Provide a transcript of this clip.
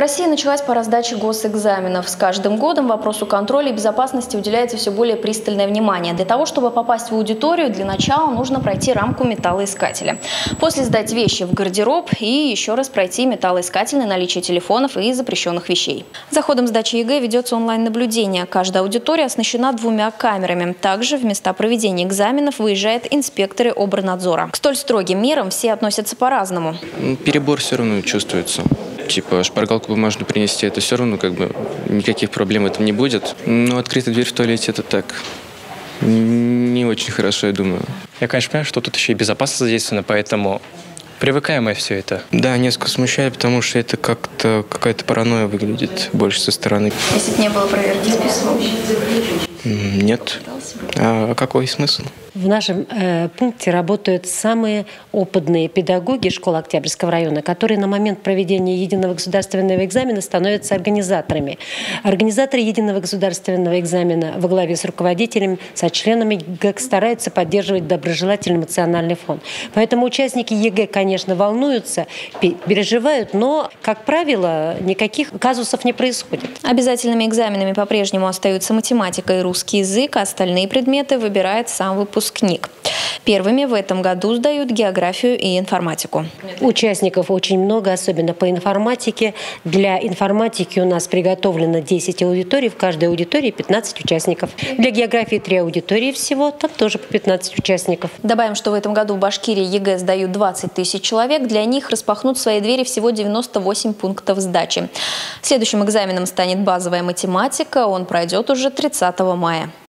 России началась пора сдачи госэкзаменов. С каждым годом вопросу контроля и безопасности уделяется все более пристальное внимание. Для того, чтобы попасть в аудиторию, для начала нужно пройти рамку металлоискателя. После сдать вещи в гардероб и еще раз пройти металлоискатель на наличие телефонов и запрещенных вещей. За ходом сдачи ЕГЭ ведется онлайн-наблюдение. Каждая аудитория оснащена двумя камерами. Также в места проведения экзаменов выезжают инспекторы Обрнадзора. К столь строгим мерам все относятся по-разному. Перебор все равно чувствуется типа шпаргалку бумажную принести, это все равно как бы никаких проблем в этом не будет. Но открытая дверь в туалете это так не очень хорошо, я думаю. Я, конечно, понимаю, что тут еще и безопасность задействована, поэтому привыкаемое все это. Да, несколько смущает, потому что это как-то какая-то паранойя выглядит больше со стороны. Если бы не было проверки, списывал? Нет. А какой смысл? В нашем э, пункте работают самые опытные педагоги школы Октябрьского района, которые на момент проведения единого государственного экзамена становятся организаторами. Организаторы единого государственного экзамена во главе с руководителем, со членами ГЭК стараются поддерживать доброжелательный эмоциональный фон. Поэтому участники ЕГЭ, конечно, волнуются, переживают, но, как правило, никаких казусов не происходит. Обязательными экзаменами по-прежнему остаются математика и русский язык, а остальные предметы выбирает сам выпускник выпускник. Первыми в этом году сдают географию и информатику. Участников очень много, особенно по информатике. Для информатики у нас приготовлено 10 аудиторий, в каждой аудитории 15 участников. Для географии 3 аудитории всего, там тоже по 15 участников. Добавим, что в этом году в Башкирии ЕГЭ сдают 20 тысяч человек. Для них распахнут свои двери всего 98 пунктов сдачи. Следующим экзаменом станет базовая математика. Он пройдет уже 30 мая.